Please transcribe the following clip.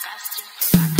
day